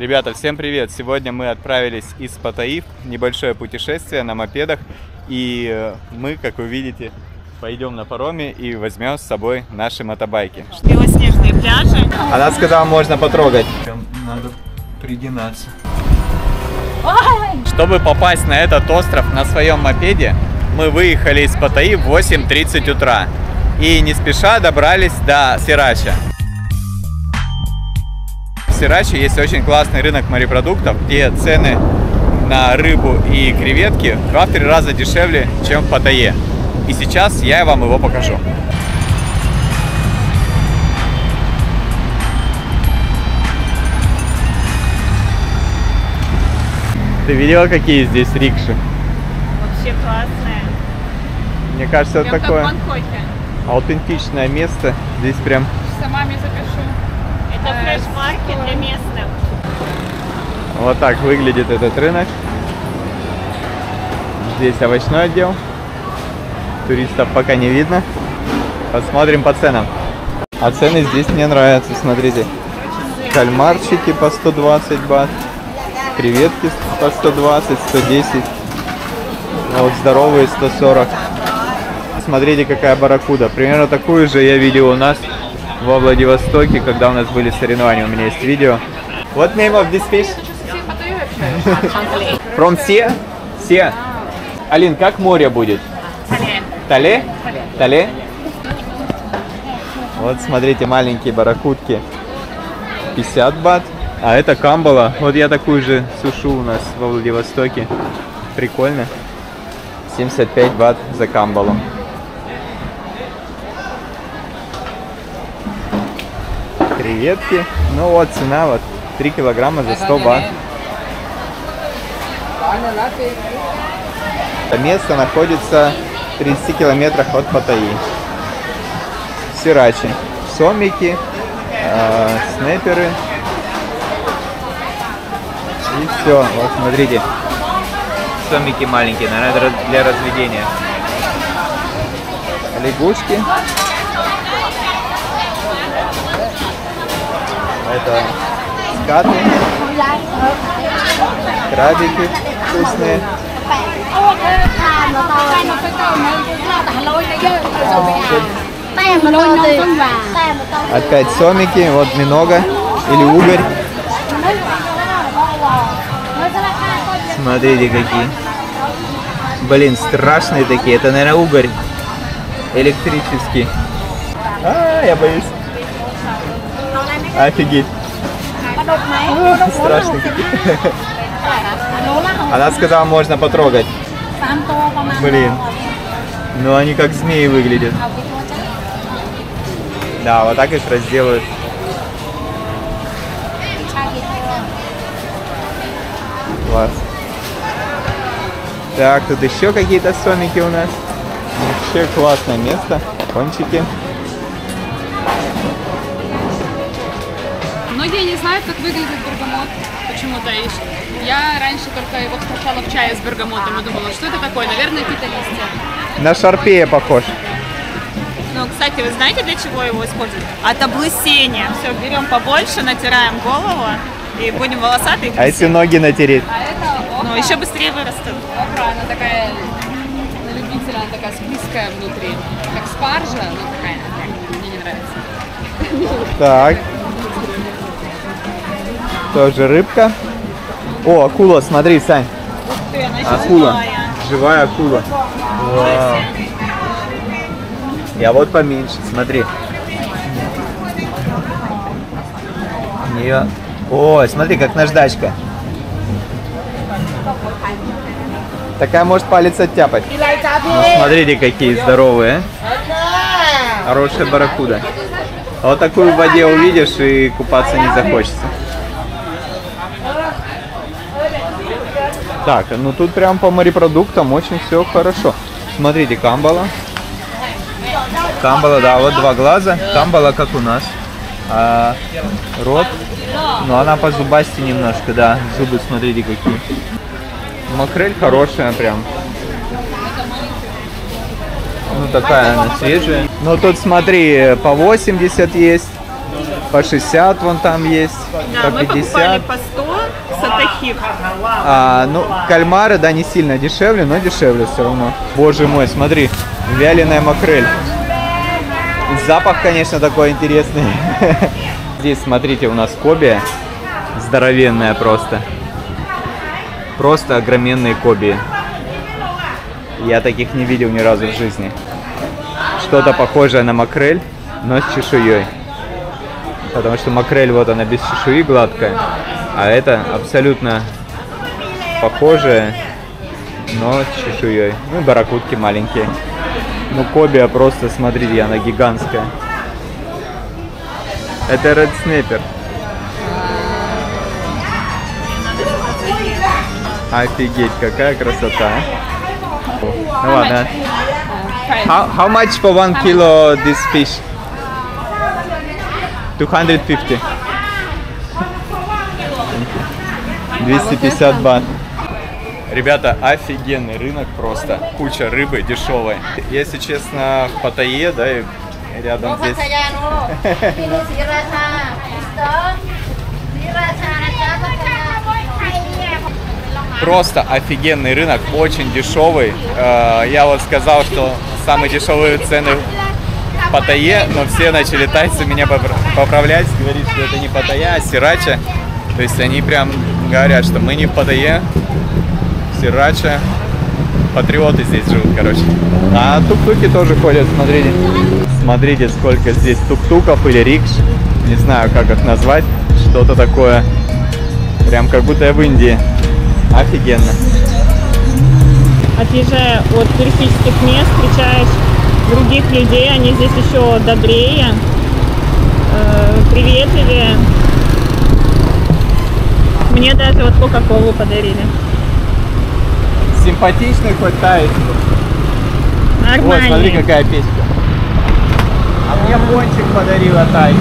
Ребята, всем привет! Сегодня мы отправились из Паттайи небольшое путешествие на мопедах. И э, мы, как вы видите, пойдем на пароме и возьмем с собой наши мотобайки. Белоснежные пляжи. Она сказала, можно потрогать. Надо пригинаться. Чтобы попасть на этот остров на своем мопеде, мы выехали из Паттайи в 8.30 утра и не спеша добрались до Сирача. В Сираче есть очень классный рынок морепродуктов, где цены на рыбу и креветки в 2-3 раза дешевле, чем в Паттайе. И сейчас я вам его покажу. Ты видела, какие здесь рикши? Вообще классные. Мне кажется, Прям такое как в Бангкоке. аутентичное место. Здесь прям Сама мне запишу. Это флеш-маркет что? для местных. вот так выглядит этот рынок. Здесь овощной отдел. Туристов пока не видно. Посмотрим по ценам. А цены здесь мне нравятся, смотрите. Кальмарчики по 120 бат. Креветки по 120, 110. А вот здоровые 140. Смотрите, какая барракуда. Примерно такую же я видел у нас во Владивостоке, когда у нас были соревнования. У меня есть видео. What name of this fish? From Sea? Sea. Алин, как море будет? Тале? Тале? Вот смотрите, маленькие барракудки. 50 бат. А это камбала. Вот я такую же сушу у нас во Владивостоке. Прикольно. 75 бат за камбалу. Креветки. Ну вот цена вот 3 килограмма за 100 бат. Это место находится в 30 километрах от Паттайи. Сирачи. Сомики, э, снайперы. И все. Вот смотрите. Сомики маленькие, наверное, для разведения. Лягушки. Это скаты. Крабики вкусные. Опять сомики, вот минога или угорь. Смотрите какие. Блин, страшные такие. Это, наверное, угорь электрический. А, я боюсь. Офигеть. Какие. Она сказала, можно потрогать. Блин. Ну они как змеи выглядят. Да, вот так их разделают. Класс. Так, тут еще какие-то сомики у нас. Вообще классное место. Кончики. Как выглядит бергамот. Почему-то я раньше только его встречала в чае с бергамотом и думала, что это такое? Наверное, какие-то листья. На шарпея похож. Ну, кстати, вы знаете, для чего его используют? От облысения. Все, берем побольше, натираем голову и будем волосатые. А если ноги натереть? А это Ну, еще быстрее вырастут. Окра, она такая на любителя, она такая склизкая внутри. Как спаржа, но такая, мне не нравится. Так. Тоже рыбка. О, акула, смотри, Сань. Акула. живая. Акула. Вау. Я вот поменьше, смотри. Нее... О, смотри, как наждачка. Такая может палец оттяпать. Ну, смотрите, какие здоровые. а. Хорошая барракуда. А вот такую в воде увидишь и купаться не захочется. Так, ну тут прям по морепродуктам очень все хорошо. Смотрите, камбала. Камбала, да, вот два глаза. Камбала как у нас. А, рот. Ну она по зубасти немножко, да. Зубы, смотрите, какие. Макрель хорошая прям. Ну такая она свежая. Ну тут смотри, по 80 есть, по 60 вон там есть, Да, по мы покупали 50. по 100, Батахив. А, ну, кальмары, да, не сильно дешевле, но дешевле все равно. Боже мой, смотри, вяленая макрель. Запах, конечно, такой интересный. Здесь, смотрите, у нас кобия. Здоровенная просто. Просто огроменные кобии. Я таких не видел ни разу в жизни. Что-то похожее на макрель, но с чешуей. Потому что макрель вот она без чешуи гладкая, а это абсолютно похожее, но с чешуей. Ну и баракутки маленькие. Ну кобия просто, смотрите, она гигантская. Это Red Snapper. Офигеть, какая красота. а. Ну ладно. How, how much for one kilo this fish? 250. 250 а бат. Ребята, офигенный рынок просто. Куча рыбы дешевой. Если честно, в Паттайе, да, и рядом здесь... Просто офигенный рынок, очень дешевый. Э, я вот сказал, что самые дешевые цены в Паттайе, но все начали тайцы меня поправлять, говорить, что это не Паттайя, а Сирача. То есть они прям говорят, что мы не в Паттайе, Сирача. Патриоты здесь живут, короче. А тук-туки тоже ходят, смотрите. Смотрите, сколько здесь тук-туков или рикш. Не знаю, как их назвать. Что-то такое. Прям как будто я в Индии. Офигенно. Отъезжая от туристических мест, встречаешь других людей, они здесь еще добрее, э, приветливее. Мне даже вот Кока-Колу подарили. Симпатичный хоть таец. Вот, смотри, какая печка. А мне пончик подарила тайка.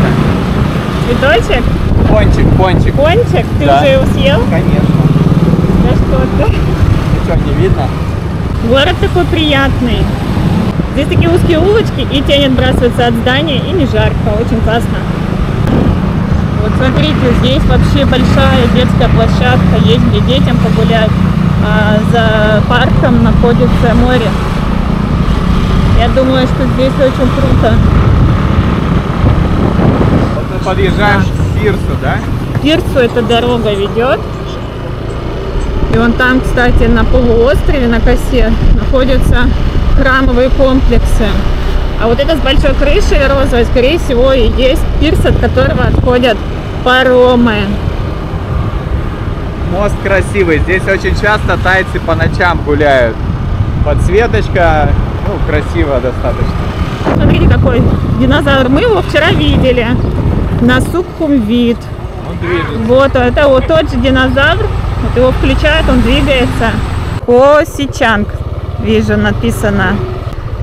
Цветочек, Пончик, пончик. пончик, ты Да. уже его съел? Конечно. Да что ты? Что, не видно? Город такой приятный. Здесь такие узкие улочки, и тень отбрасывается от здания, и не жарко, очень классно. Смотрите, здесь вообще большая детская площадка, есть где детям погулять. А за парком находится море. Я думаю, что здесь очень круто. Вот мы подъезжаем к пирсу, да? К пирсу эта дорога ведет. И вон там, кстати, на полуострове, на косе, находятся храмовые комплексы. А вот это с большой крышей розовой, скорее всего, и есть пирс, от которого отходят паромы. Мост красивый. Здесь очень часто тайцы по ночам гуляют. Подсветочка, ну, красиво достаточно. Смотрите, какой динозавр. Мы его вчера видели на Сукхумвит. Он движется. Вот, это вот тот же динозавр. Вот его включают, он двигается. Косичанг, вижу, написано.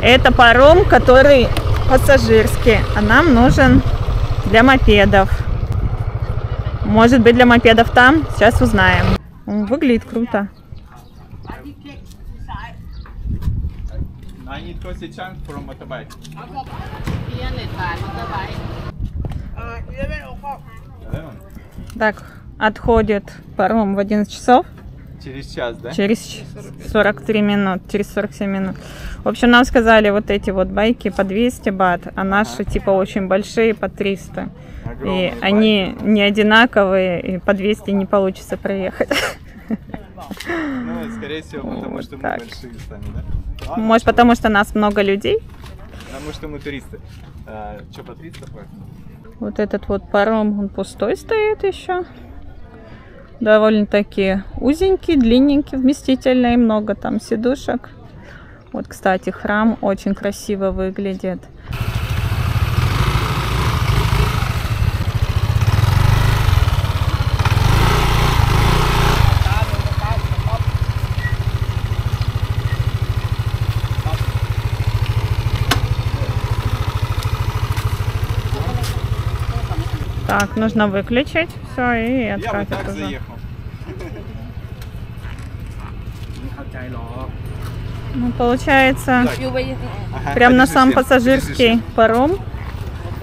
Это паром, который пассажирский, а нам нужен для мопедов. Может быть, для мопедов там? Сейчас узнаем. Выглядит круто. Так, отходит паром в 11 часов. Через час, да? Через 43 минут, через 47 минут. В общем, нам сказали вот эти вот байки по 200 бат, а наши типа очень большие по 300. И они не одинаковые, и по 200 не получится проехать. Ну, скорее всего, потому что мы большие сами, да? Может, потому что нас много людей? Потому что мы туристы. что, по 300 платим? Вот этот вот паром, он пустой стоит еще. Довольно-таки узенький, длинненький, вместительный, много там сидушек. Вот, кстати, храм очень красиво выглядит. Так, нужно выключить все и отправить Я бы так уже. заехал. Ну, получается, прям на сам пассажирский паром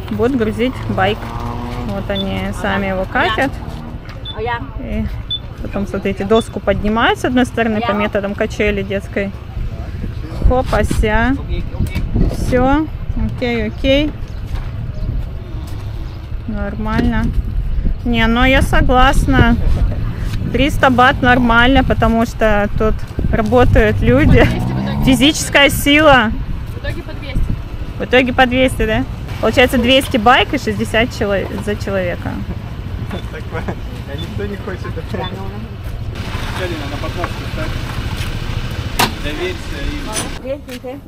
будет грузить байк. Вот они сами его катят. И потом, смотрите, доску поднимают с одной стороны по методам качели детской. Хоп. Все. Окей, окей. Нормально. Не, ну я согласна. 300 бат нормально, потому что тут работают люди. Физическая сила. В итоге по 200. В итоге по 200, да? Получается 200 байк и 60 человек за человека. Так, а никто не хочет. Галина, на подножку ставь. Доверься им.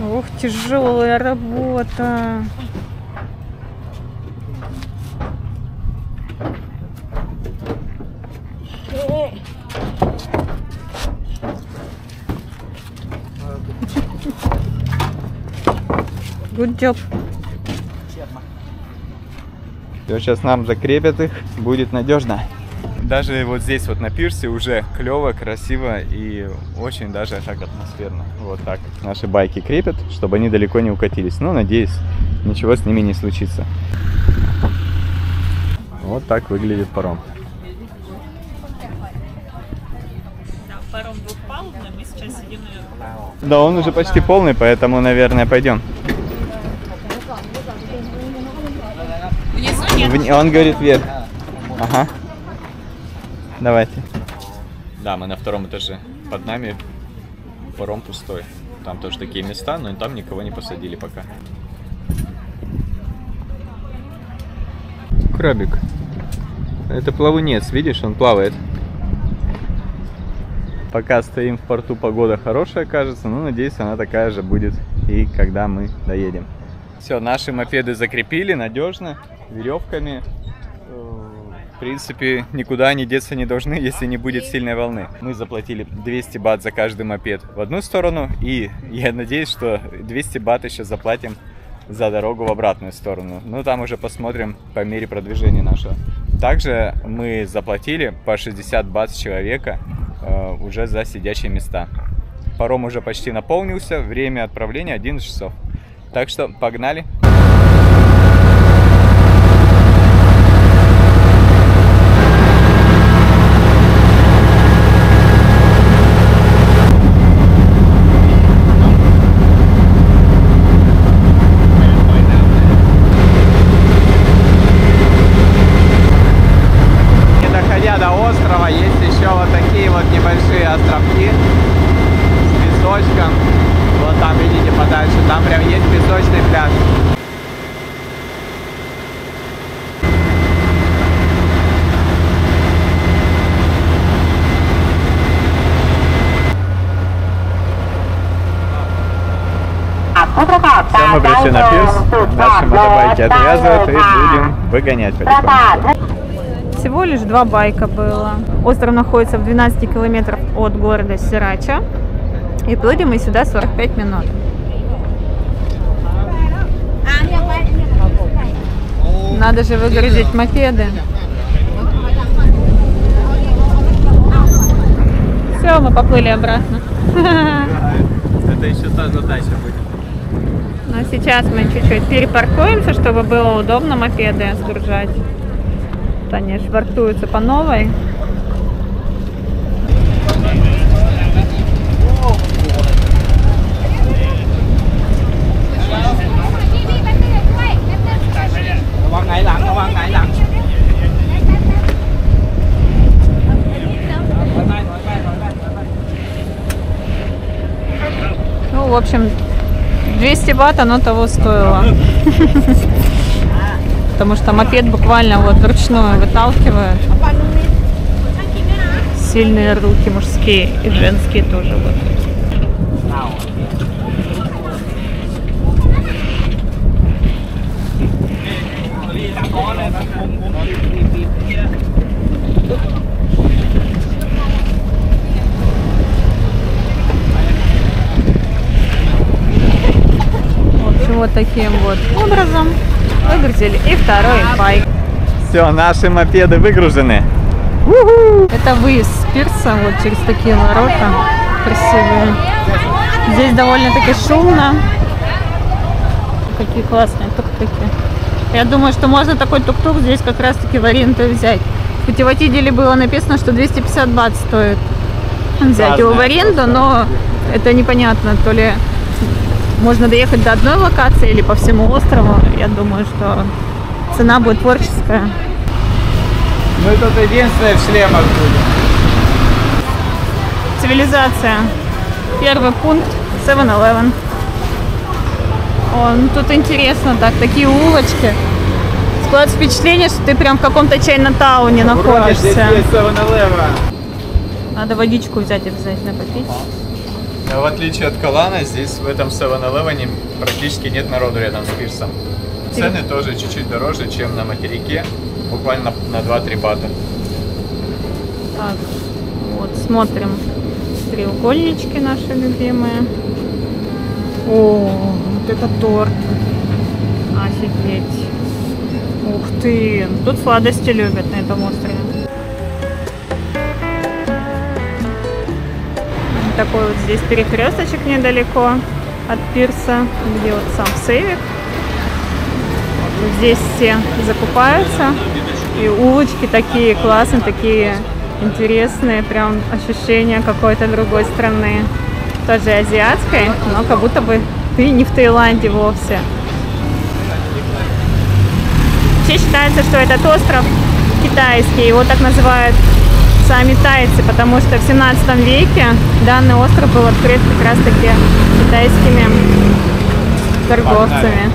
Ух, тяжелая работа. Good. Все, сейчас нам закрепят их, будет надежно. Даже вот здесь вот на пирсе уже клево, красиво и очень даже так атмосферно. Вот так наши байки крепят, чтобы они далеко не укатились. Ну, надеюсь, ничего с ними не случится. Вот так выглядит паром. Да, паром двухпалубный, мы сейчас сидим наверху. Да, он уже почти полный, поэтому, наверное, пойдем. Внизу нет. Он говорит вверх. Ага. Давайте. Да, мы на втором этаже. Под нами паром пустой. Там тоже такие места, но там никого не посадили пока. Крабик. Это плавунец, видишь, он плавает. Пока стоим в порту, погода хорошая, кажется, но надеюсь, она такая же будет и когда мы доедем. Все, наши мопеды закрепили надежно, веревками. Принципе, никуда они деться не должны, если не будет сильной волны. Мы заплатили 200 бат за каждый мопед в одну сторону, и я надеюсь, что 200 бат еще заплатим за дорогу в обратную сторону. Ну, там уже посмотрим по мере продвижения нашего. Также мы заплатили по 60 бат с человека э, уже за сидячие места. Паром уже почти наполнился, время отправления 11 часов. Так что погнали. Не доходя до острова, есть еще вот такие вот небольшие островки с песочком. Вот там, видите, подальше, там прям есть песочный пляж. Пришли на пирс, наши мотобайки отвязывают и будем выгонять потихоньку. Всего лишь два байка было. Остров находится в 12 километров от города Сирача. И плыли мы сюда 45 минут. Надо же выгрузить мопеды. Все, мы поплыли обратно. Это еще та задача будет. Но сейчас мы чуть-чуть перепаркуемся, чтобы было удобно мопеды сгружать. Они швартуются по новой. Ну, в общем, 200 бат оно того стоило. Потому что мопед буквально вот вручную выталкивают. Сильные руки мужские и женские тоже. Вот. Вот таким вот образом выгрузили и второй байк. Все, наши мопеды выгружены. Это выезд с пирса вот через такие ворота красивые. Здесь довольно-таки шумно. Какие классные тук-туки. Я думаю, что можно такой тук-тук здесь как раз-таки в аренду взять. В путеводителе было написано, что 250 бат стоит взять его в аренду, но это непонятно, то ли можно доехать до одной локации или по всему острову. Я думаю, что цена будет творческая. Мы тут единственные в шлемах будем. Цивилизация. Первый пункт 7-Eleven. О, ну тут интересно так, такие улочки. Складывается впечатление, что ты прям в каком-то здесь находишься. есть 7-Eleven. Надо водичку взять обязательно попить. А В отличие от Калана, здесь в этом 7-Eleven практически нет народу рядом с пирсом. Цены тоже чуть-чуть дороже, чем на материке, буквально на 2-3 бата. Так, вот смотрим. Треугольнички наши любимые. О, вот это торт. Офигеть. Ух ты. Тут сладости любят на этом острове. Такой вот здесь перекресточек недалеко от пирса, где вот сам сейвик. Здесь все закупаются. И улочки такие классные, такие интересные, прям ощущение какой-то другой страны. Тоже азиатской, но как будто бы ты не в Таиланде вовсе. Вообще считается, что этот остров китайский, его так называют сами тайцы, потому что в 17 веке данный остров был открыт как раз таки китайскими торговцами.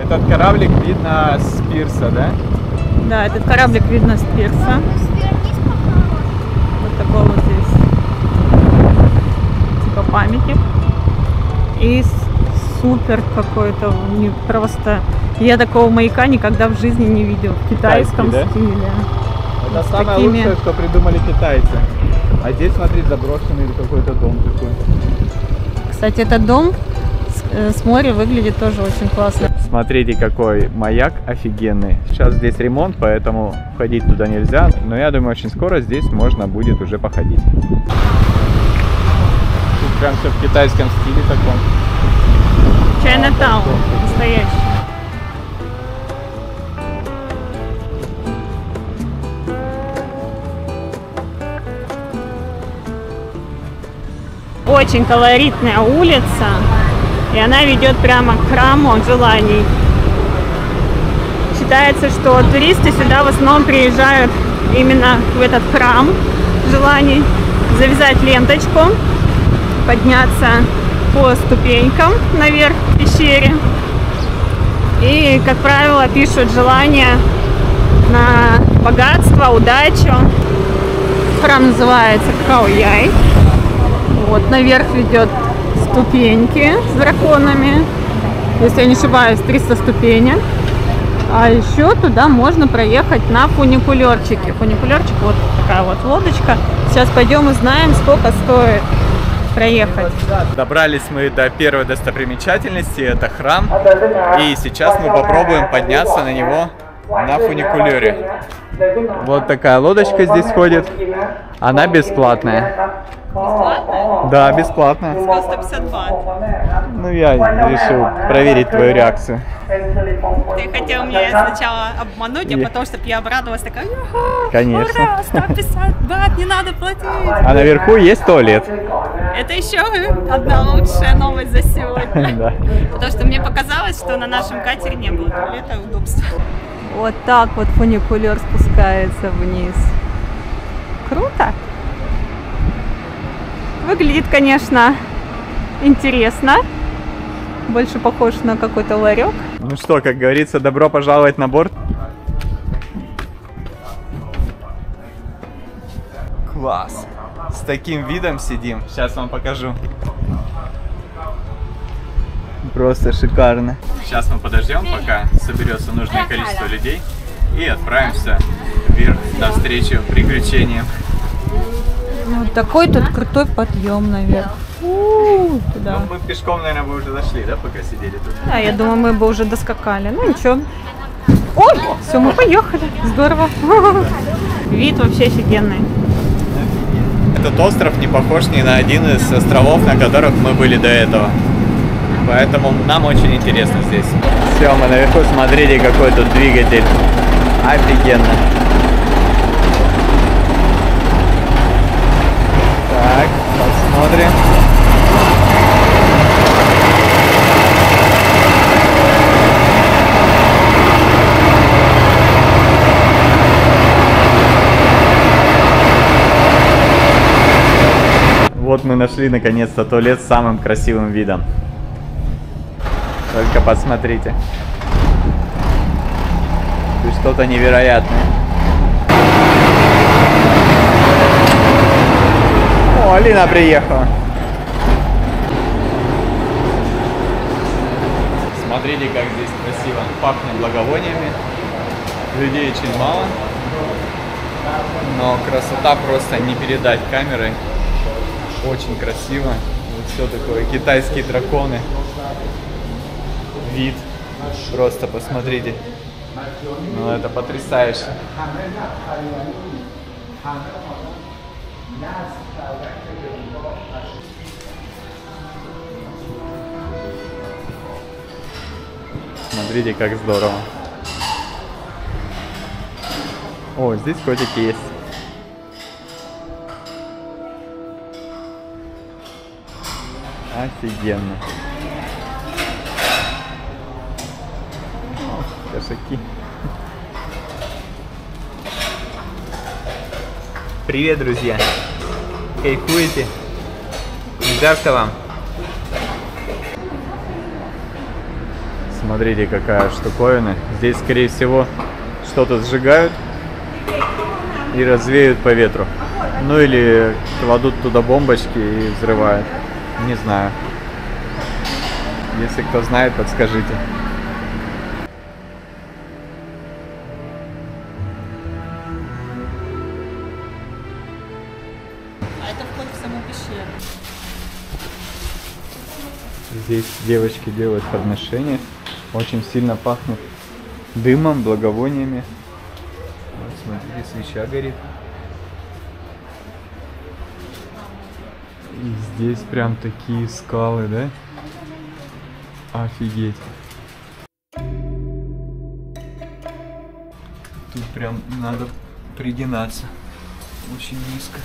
Этот кораблик видно с пирса, да? Да, этот кораблик видно с пирса. Вот такой вот здесь типа памятник. И супер какой-то, не просто. Я такого маяка никогда в жизни не видел в китайском Китайский, да? стиле. Это С самое такими- лучшее, что придумали китайцы. А здесь, смотри, заброшенный какой-то дом такой. Кстати, этот дом с, э, с моря выглядит тоже очень классно. Смотрите, какой маяк офигенный. Сейчас здесь ремонт, поэтому входить туда нельзя. Но я думаю, очень скоро здесь можно будет уже походить. Тут прям все в китайском стиле таком. Чайна-таун настоящий. Очень колоритная улица, и она ведет прямо к храму желаний. Считается, что туристы сюда в основном приезжают именно в этот храм желаний, завязать ленточку, подняться по ступенькам наверх в пещере. И, как правило, пишут желания на богатство, удачу. Храм называется Хауяй. Вот наверх ведет ступеньки с драконами. Если я не ошибаюсь, 300 ступенек. А еще туда можно проехать на фуникулерчике. Фуникулерчик вот такая вот лодочка. Сейчас пойдем узнаем, сколько стоит проехать. Добрались мы до первой достопримечательности, это храм. И сейчас мы попробуем подняться на него на фуникулере. Вот такая лодочка здесь ходит. Она бесплатная. Да, бесплатная. 150 бат. Ну, я решил проверить твою реакцию. Ты хотел меня сначала обмануть, а потом, чтобы я обрадовалась, такая, «Юху, Конечно. ура, 150 бат, не надо платить. А наверху есть туалет. Это еще одна лучшая новость за сегодня. Да. Потому что мне показалось, что на нашем катере не было туалета и удобства. Вот так вот фуникулер спускается вниз. Круто. Выглядит, конечно, интересно. Больше похож на какой-то ларек. Ну что, как говорится, добро пожаловать на борт. Класс. С таким видом сидим. Сейчас вам покажу. Просто шикарно. Сейчас мы подождем, пока соберется нужное количество людей. И отправимся вверх навстречу приключениям. Вот такой тут крутой подъем наверх. Ну, мы пешком, наверное, бы уже зашли, да, пока сидели тут? Да, я думаю, мы бы уже доскакали. Ну ничего. Ой, все, мы поехали. Здорово. Вид вообще офигенный. Этот остров не похож ни на один из островов, на которых мы были до этого. Поэтому нам очень интересно здесь. Все, мы наверху, смотрите, какой тут двигатель. Офигенно. Так, посмотрим. Вот мы нашли наконец-то туалет с самым красивым видом. Только посмотрите. Тут что-то невероятное. О, Алина приехала. Смотрите, как здесь красиво. Пахнет благовониями. Людей очень мало. Но красота просто не передать камерой. Очень красиво. Вот все такое. Китайские драконы. Вид. Просто посмотрите. Ну это потрясающе. Смотрите, как здорово. О, здесь котик есть. Офигенно. Кошаки. Привет, друзья. Кайфуете? Не жарко вам? Смотрите, какая штуковина. Здесь, скорее всего, что-то сжигают и развеют по ветру. Ну или кладут туда бомбочки и взрывают. Не знаю. Если кто знает, подскажите. Здесь девочки делают подношения. Очень сильно пахнет дымом, благовониями. Вот смотрите, свеча горит. И здесь прям такие скалы, да? Офигеть. Тут прям надо пригинаться. Очень низко.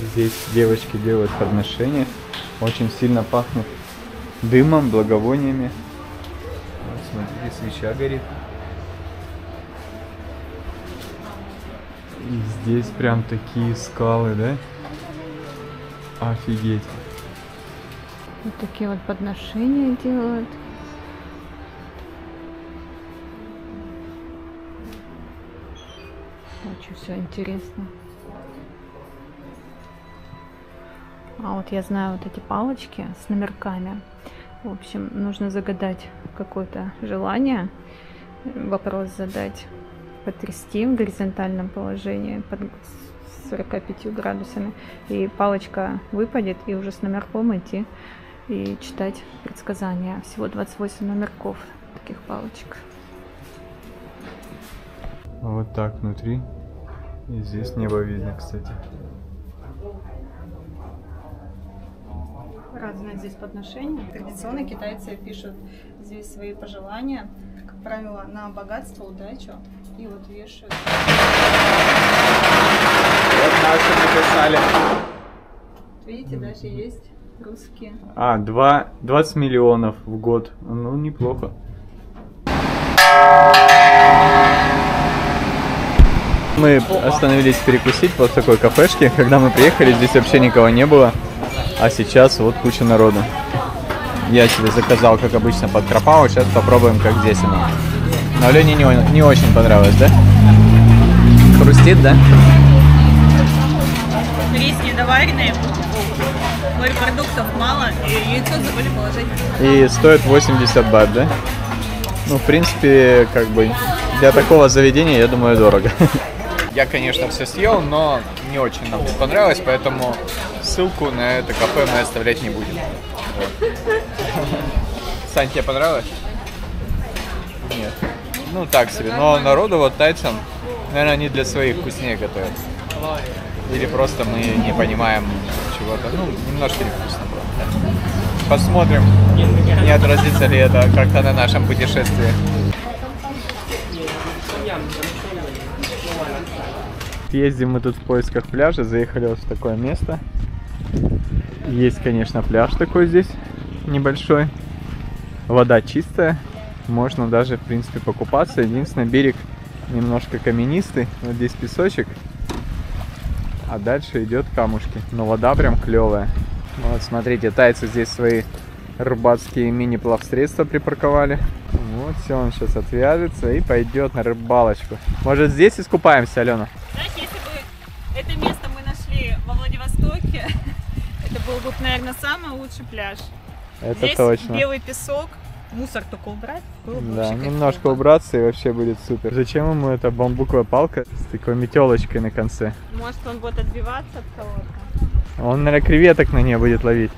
Здесь девочки делают подношения. Очень сильно пахнет дымом, благовониями. Вот смотрите, свеча горит. И здесь прям такие скалы, да? Офигеть. Вот такие вот подношения делают. Очень все интересно. А вот я знаю вот эти палочки с номерками. В общем, нужно загадать какое-то желание, вопрос задать, потрясти в горизонтальном положении под 45 градусами, и палочка выпадет, и уже с номерком идти и читать предсказания. Всего 28 номерков таких палочек. Вот так внутри. И здесь небо видно, кстати. Разные здесь подношения. Традиционно китайцы пишут здесь свои пожелания, как правило, на богатство, удачу. И вот вешают. Вот наши написали. Видите, даже есть русские. А, 2, 20 миллионов в год. Ну, неплохо. Мы остановились перекусить вот в такой кафешке. Когда мы приехали, здесь вообще никого не было. А сейчас вот куча народу. Я себе заказал, как обычно, под крапау. Сейчас попробуем, как здесь оно. Но Лене не, не очень понравилось, да? Хрустит, да? Рис недоваренный, морепродуктов мало, и яйцо забыли положить. И стоит 80 бат, да? Ну, в принципе, как бы для такого заведения, я думаю, дорого. Я, конечно, все съел, но не очень нам понравилось, поэтому ссылку на это кафе мы оставлять не будем. Вот. Сань, тебе понравилось? Нет. Ну, так себе. Но народу вот тайцам, наверное, они для своих вкуснее готовят. Или просто мы не понимаем чего-то. Ну, немножко невкусно да. Посмотрим, не отразится ли это как-то на нашем путешествии. Ездим мы тут в поисках пляжа, заехали вот в такое место. Есть, конечно, пляж такой здесь, небольшой. Вода чистая, можно даже, в принципе, покупаться. Единственное, берег немножко каменистый, вот здесь песочек, а дальше идет камушки. Но вода прям клевая. Вот, смотрите, тайцы здесь свои рыбацкие мини-плавсредства припарковали. Вот, все, он сейчас отвяжется и пойдет на рыбалочку. Может, здесь искупаемся, Алена? Знаешь, если бы это место мы нашли во Владивостоке, это был бы, наверное, самый лучший пляж. Это Здесь точно. белый песок, мусор только убрать, было бы Да, немножко кайфово. убраться и вообще будет супер. Зачем ему эта бамбуковая палка с такой метелочкой на конце? Может, он будет отбиваться от кого-то. Он, наверное, креветок на нее будет ловить.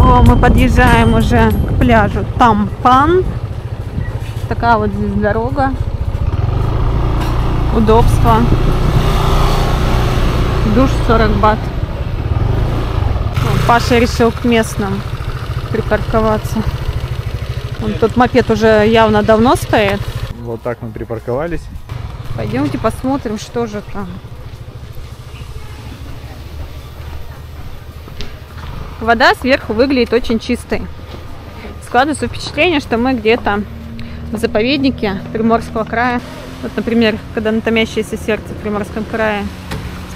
О, мы подъезжаем уже к пляжу Тампан. Такая вот здесь дорога. Удобство. Душ 40 бат. Паша решил к местным припарковаться. Вон Тут мопед уже явно давно стоит. Вот так мы припарковались. Пойдемте посмотрим, что же там. Вода сверху выглядит очень чистой. Складывается впечатление, что мы где-то в заповеднике Приморского края. Вот, например, когда на томящееся сердце в Приморском крае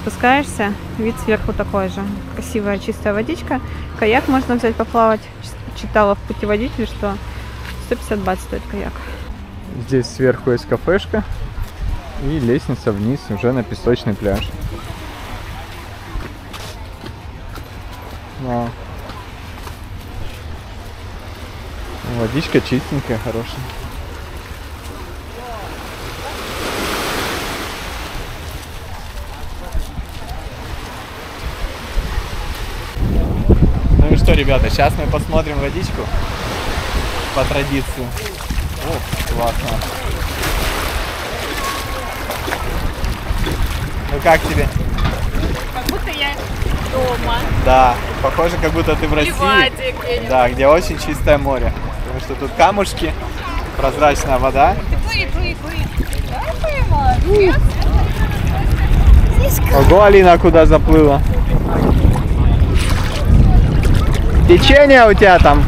спускаешься, вид сверху такой же. Красивая чистая водичка. Каяк можно взять поплавать. Читала в путеводителе, что 150 бат стоит каяк. Здесь сверху есть кафешка и лестница вниз уже на песочный пляж. Вау. Водичка чистенькая, хорошая. Что, ребята, сейчас мы посмотрим водичку по традиции. О, классно. Ну как тебе? Как будто я дома. Да, похоже, как будто ты в России. Где-нибудь. Да, где очень чистое море. Потому что тут камушки, прозрачная вода. Плыви? Ого, Алина куда заплыла? Течение у тебя там.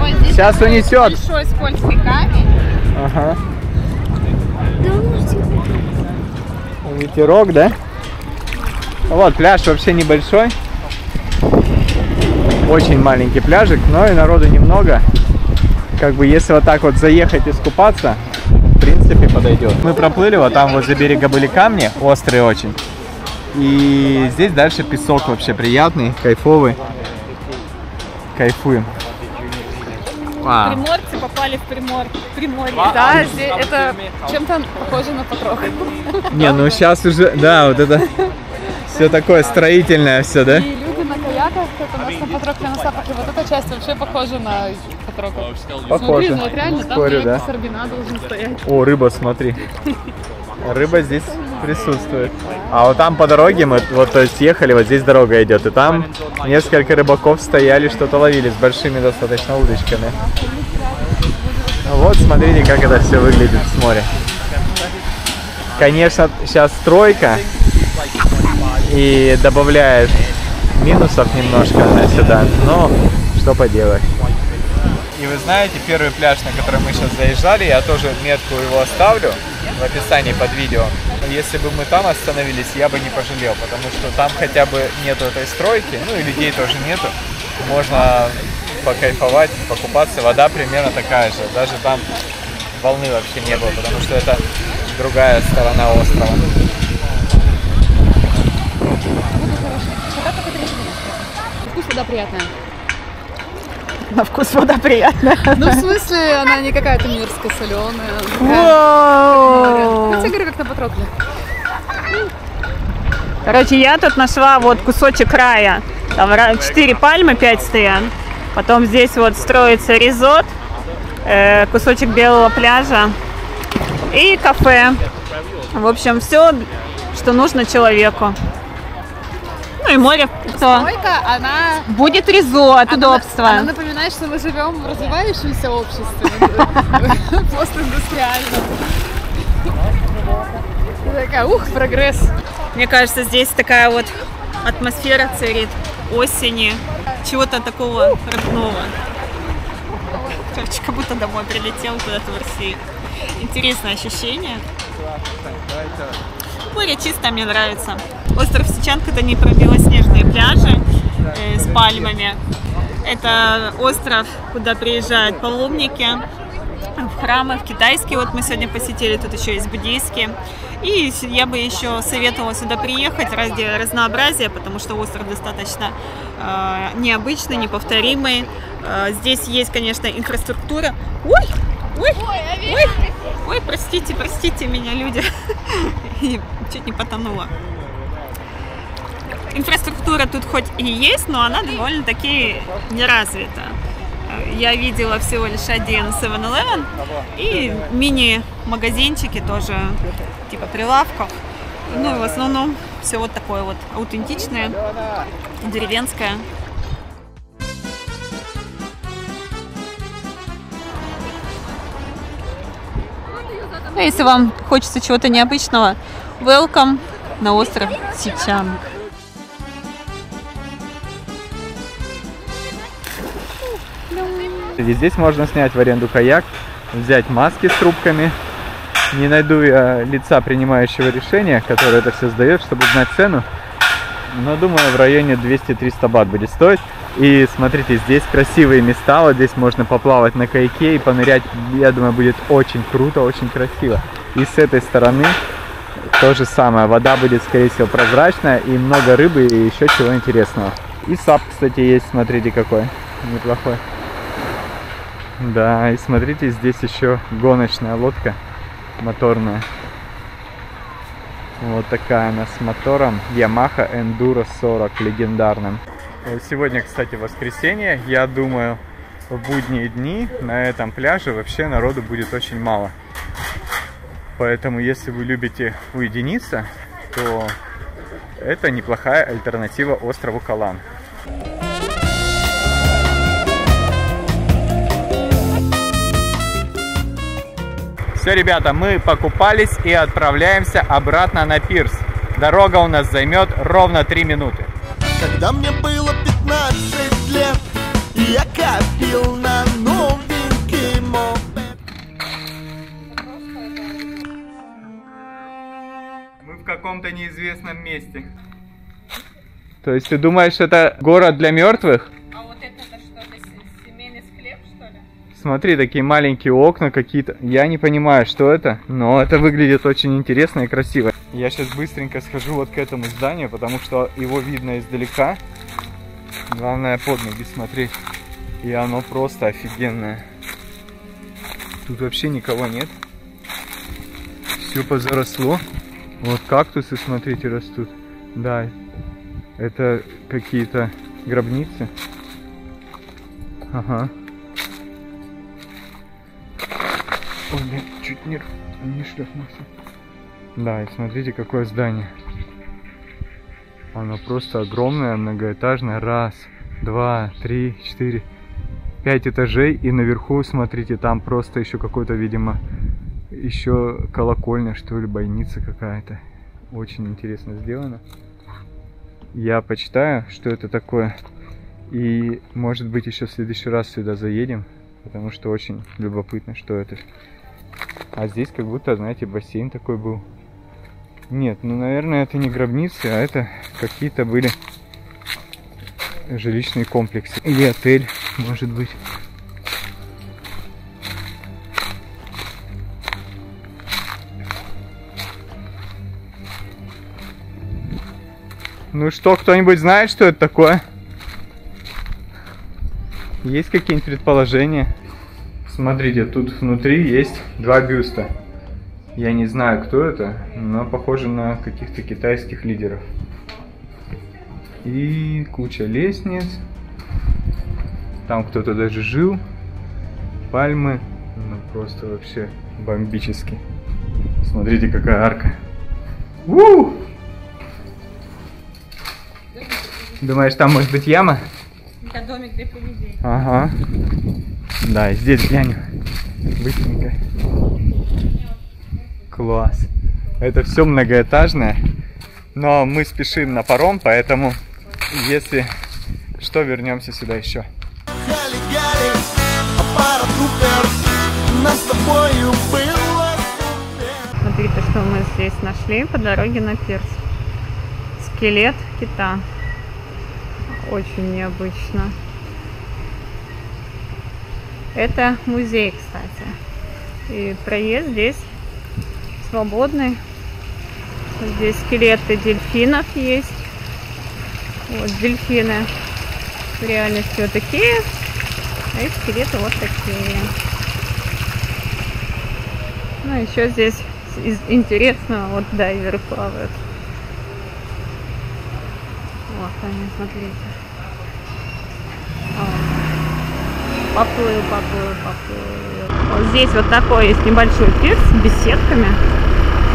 Ой, здесь Сейчас унесет. Большой скользкий камень. Ага. Ветерок, да? Вот, пляж вообще небольшой. Очень маленький пляжик, но и народу немного. Как бы если вот так вот заехать и искупаться, в принципе подойдет. Мы проплыли, вот там возле берега были камни, острые очень. И здесь дальше песок вообще приятный, кайфовый. Кайфуем. А, Приморцы попали в Примор... Приморье. Да, здесь это чем-то похоже на потрох. Не, ну сейчас уже, да, вот это все такое строительное все, да? И люди на каяках, это у нас на Патрокля на Сапах, и вот эта часть вообще похожа на. Смотри, Похоже. ну вот реально, там Спорю, проект да. Сорбина должен стоять. О, рыба, смотри. Рыба здесь присутствует. А вот там по дороге мы вот то есть ехали, вот здесь дорога идет, и там несколько рыбаков стояли, что-то ловили с большими достаточно удочками. Вот смотрите, как это все выглядит с моря. Конечно, сейчас стройка и добавляет минусов немножко на сюда, но что поделать. И вы знаете, первый пляж, на который мы сейчас заезжали, я тоже метку его оставлю в описании под видео. Если бы мы там остановились, я бы не пожалел, потому что там хотя бы нету этой стройки, ну и людей тоже нету. Можно покайфовать, покупаться. Вода примерно такая же. Даже там волны вообще не было, потому что это другая сторона острова. Вкус вода приятная. На вкус вода приятная. Ну, в смысле, она не какая-то мерзкая, соленая. Вау! Хотя, говорю, как на Патрокле. Короче, я тут нашла вот кусочек края. Там ра- четыре пальмы, пять стоят. Потом здесь вот строится резот, э, кусочек белого пляжа и кафе. В общем, все, что нужно человеку. Ну и море, кто Тройка, она будет резо от Она- удобства. Она напоминает, что мы живем в развивающемся обществе, постиндустриальном. Такая, ух, прогресс. Мне кажется, здесь такая вот атмосфера царит осени, чего-то такого родного. Короче, как будто домой прилетел куда-то в Россию. Интересное ощущение. Море чисто мне нравится. Остров Сичанка это не про белоснежные пляжи э, с пальмами. Это остров, куда приезжают паломники в храмы, в китайские. Вот мы сегодня посетили, тут еще есть буддийские. И я бы еще советовала сюда приехать ради разнообразия, потому что остров достаточно э, необычный, неповторимый. Э, здесь есть, конечно, инфраструктура. Ой, ой, ой, ой, простите, простите меня, люди. Чуть не потонула. Инфраструктура тут хоть и есть, но она довольно-таки не развита. Я видела всего лишь один 7-Eleven и мини-магазинчики тоже, типа прилавков. Ну в основном все вот такое вот аутентичное, деревенское. Ну, если вам хочется чего-то необычного, welcome на остров Сичан. И здесь можно снять в аренду каяк, взять маски с трубками. Не найду я лица принимающего решения, который это все сдает, чтобы узнать цену. Но думаю, в районе 200-300 бат будет стоить. И смотрите, здесь красивые места. Вот здесь можно поплавать на каяке и понырять. Я думаю, будет очень круто, очень красиво. И с этой стороны то же самое. Вода будет, скорее всего, прозрачная. И много рыбы и еще чего интересного. И сап, кстати, есть. Смотрите, какой. Неплохой. Да, и смотрите, здесь еще гоночная лодка моторная. Вот такая она с мотором Yamaha Enduro 40 легендарным. Сегодня, кстати, воскресенье. Я думаю, в будние дни на этом пляже вообще народу будет очень мало. Поэтому, если вы любите уединиться, то это неплохая альтернатива острову Калан. Все, ребята, мы покупались и отправляемся обратно на пирс. Дорога у нас займет ровно 3 минуты. Когда мне было 15 лет, я копил каком-то неизвестном месте. То есть ты думаешь, это город для мертвых? А вот это что, семейный склеп, что ли? Смотри, такие маленькие окна какие-то. Я не понимаю, что это, но это выглядит очень интересно и красиво. Я сейчас быстренько схожу вот к этому зданию, потому что его видно издалека. Главное под ноги смотреть. И оно просто офигенное. Тут вообще никого нет. Все позаросло. Вот кактусы, смотрите, растут. Да, это какие-то гробницы. Ага. Ой, блин, чуть не, не шлепнулся. Да, и смотрите, какое здание. Оно просто огромное, многоэтажное. Раз, два, три, четыре, пять этажей. И наверху, смотрите, там просто еще какой-то, видимо, еще колокольня, что ли, бойница какая-то. Очень интересно сделано. Я почитаю, что это такое. И, может быть, еще в следующий раз сюда заедем, потому что очень любопытно, что это. А здесь как будто, знаете, бассейн такой был. Нет, ну, наверное, это не гробницы, а это какие-то были жилищные комплексы. Или отель, может быть. Ну что, кто-нибудь знает, что это такое? Есть какие-нибудь предположения? Смотрите, тут внутри есть два бюста. Я не знаю, кто это, но похоже на каких-то китайских лидеров. И куча лестниц. Там кто-то даже жил. Пальмы. Ну просто вообще бомбически. Смотрите, какая арка. У! Думаешь, там может быть яма? Это домик для привидений. Ага. Да, и здесь глянь. Быстренько. Класс. Это все многоэтажное. Но мы спешим на паром, поэтому если что, вернемся сюда еще. Гали-гали, аппарат Купер Нас с тобою было супер Смотрите, что мы здесь нашли по дороге на пирс. Скелет кита. Очень необычно. Это музей, кстати. И проезд здесь свободный. Здесь скелеты дельфинов есть. Вот дельфины в реальности вот такие, а их скелеты вот такие. Ну, еще здесь из интересного вот дайверы плавают. Вот они, смотрите. О, Поплыл, поплыл, поплыл. Вот здесь вот такой есть небольшой пирс с беседками.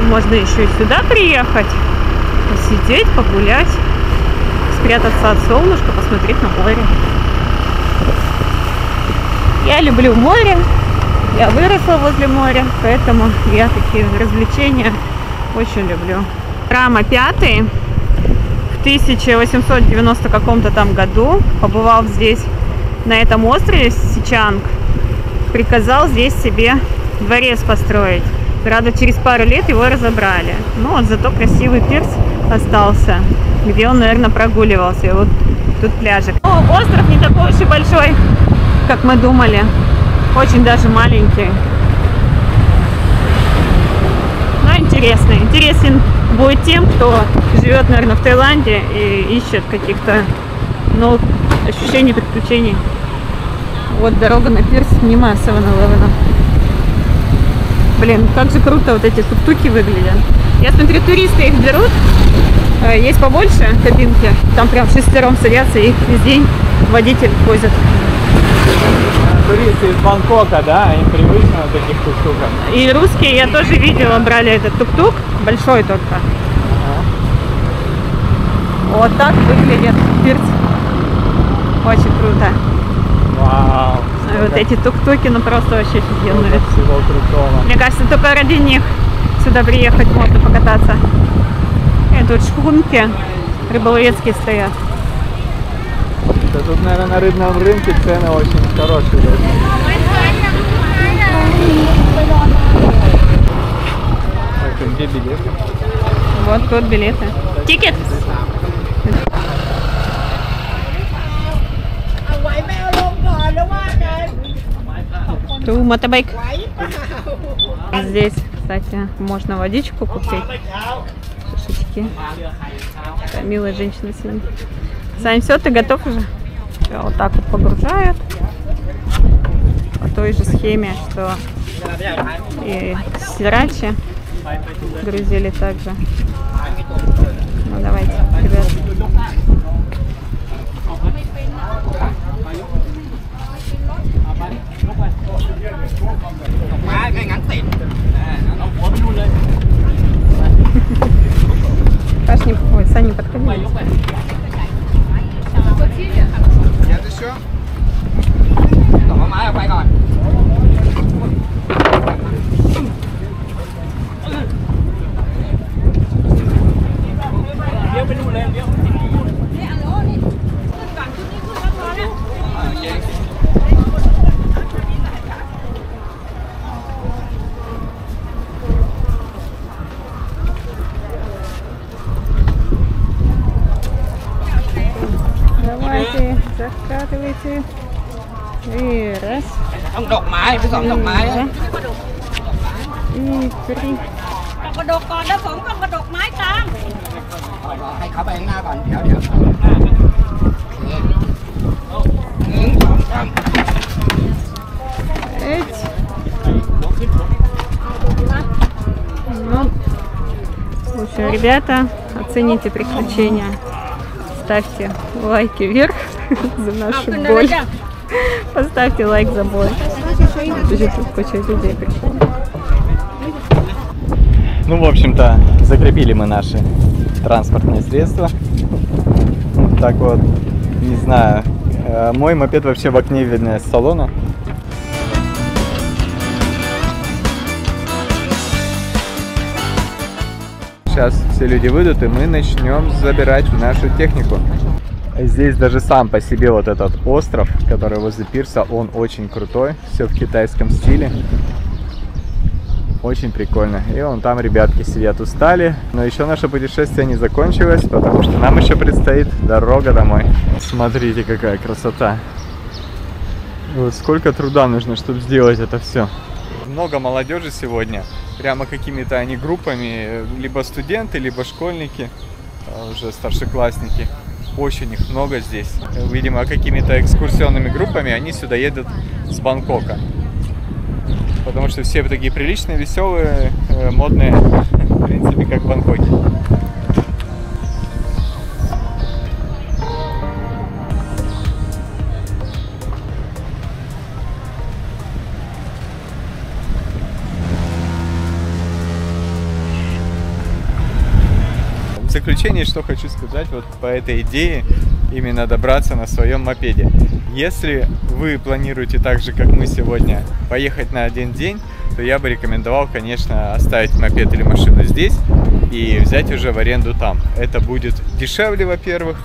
Можно еще и сюда приехать, посидеть, погулять, спрятаться от солнышка, посмотреть на море. Я люблю море, я выросла возле моря, поэтому я такие развлечения очень люблю. Рама пятый в 1890 каком-то там году побывал здесь, на этом острове Сичанг, приказал здесь себе дворец построить. Правда, через пару лет его разобрали. Ну, вот зато красивый пирс остался, где он, наверное, прогуливался. И вот тут пляжик. О, остров не такой уж и большой, как мы думали. Очень даже маленький. Но интересный. Интересен будет тем, кто живет, наверное, в Таиланде и ищет каких-то новых ощущений, приключений. Вот дорога на пирс мимо 7-Eleven. Блин, как же круто вот эти тук-туки выглядят. Я смотрю, туристы их берут. Э, Есть побольше кабинки. Там прям шестером садятся, и их весь день водитель возит. Туристы из Бангкока, да, им привычно на таких тук-туках. И русские я тоже видела, брали этот тук-тук, большой только. Вот так выглядит пирс. Очень круто. Вау. Вот эти тук-туки, ну просто вообще офигенные. Всего крутого. Мне кажется, только ради них сюда приехать можно покататься. И тут шхунки рыболовецкие стоят. Да тут, наверное, на рыбном рынке цены очень хорошие. Так, а где билеты? Вот тут билеты. Тикет. Ту мотобайк. Здесь, кстати, можно водичку купить. Шишечки. Милая женщина сидит. Сань, все, ты готов уже? Вот так вот погружают. По той же схеме, что и сирачи грузили также. Ну давайте, ребят. Паш, не, ой, Сань, не подходи. Нет еще? Давайте, закатывайте. И раз, ต้องดอกไม้ไปสองดอกไม้อะ и три. กระดกก่อนแล้วผมก็กระดกไม้ตาม ให้เขาไปข้างหน้าก่อน เดี๋ยวเดี๋ยวโอเคหนึ่งสองสาม Эть. Ну, в общем, ребята, оцените приключения. Ставьте лайки вверх за нашу боль. Поставьте лайк за боль. Ну, в общем-то, закрепили мы наши транспортные средства. так вот, не знаю. Э, Мой мопед вообще в окне видно из салона. Сейчас все люди выйдут, и мы начнем забирать нашу технику. Здесь даже сам по себе вот этот остров, который возле пирса, он очень крутой. Все в китайском стиле. Очень прикольно. И вон там ребятки сидят устали. Но еще наше путешествие не закончилось, потому что нам еще предстоит дорога домой. Смотрите, какая красота. Вот сколько труда нужно, чтобы сделать это все. Много молодежи сегодня. Прямо какими-то они группами. Либо студенты, либо школьники. а, Уже старшеклассники. Очень их много здесь. Видимо, какими-то экскурсионными группами они сюда едут с Бангкока. Потому что все такие приличные, веселые, э, модные, в принципе, как в Бангкоке. Заключение, что хочу сказать вот по этой идее, именно добраться на своем мопеде. Если вы планируете так же, как мы сегодня, поехать на один день, то я бы рекомендовал, конечно, оставить мопед или машину здесь и взять уже в аренду там. Это будет дешевле, во-первых,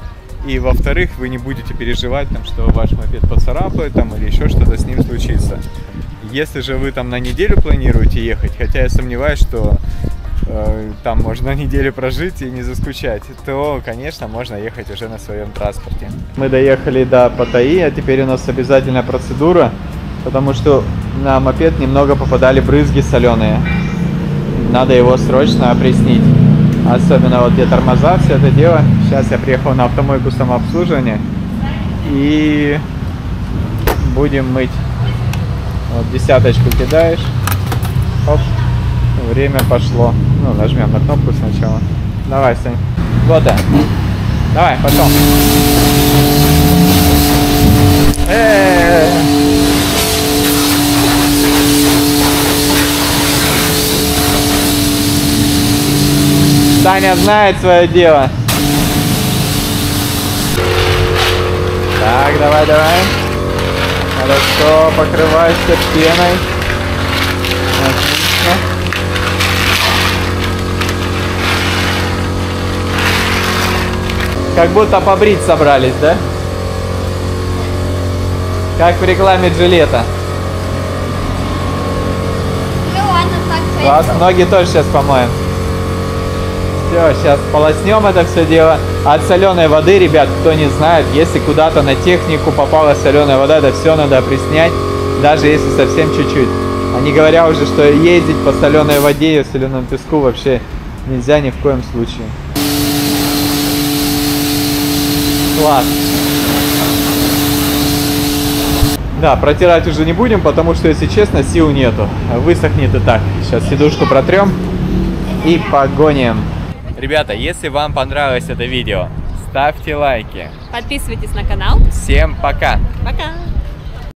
и во-вторых, вы не будете переживать, там, что ваш мопед поцарапает там, или еще что-то с ним случится. Если же вы там на неделю планируете ехать, хотя я сомневаюсь, что там можно неделю прожить и не заскучать, то, конечно, можно ехать уже на своем транспорте. Мы доехали до Паттайи, а теперь у нас обязательная процедура, потому что на мопед немного попадали брызги соленые. Надо его срочно опреснить. Особенно вот где тормоза, все это дело. Сейчас я приехал на автомойку самообслуживания и будем мыть. Вот десяточку кидаешь. Оп. Время пошло. Ну, нажмем на кнопку сначала. Давай, Сань. Вот он. Давай, пошел. Э-э-э. Саня знает свое дело. Так, давай, давай. Хорошо, покрывайся пеной. Как будто побрить собрались, да? Как в рекламе Джилета. Ну ладно, так Класс, ноги тоже сейчас помоем. Все, сейчас полоснем это все дело. От соленой воды, ребят, кто не знает, если куда-то на технику попала соленая вода, это все надо опреснять, даже если совсем чуть-чуть. А не говоря уже, что ездить по соленой воде и соленому песку вообще нельзя ни в коем случае. Класс. Да, протирать уже не будем, потому что, если честно, сил нету. Высохнет и так. Сейчас сидушку протрем и погоним. Ребята, если вам понравилось это видео, ставьте лайки. Подписывайтесь на канал. Всем пока! Пока!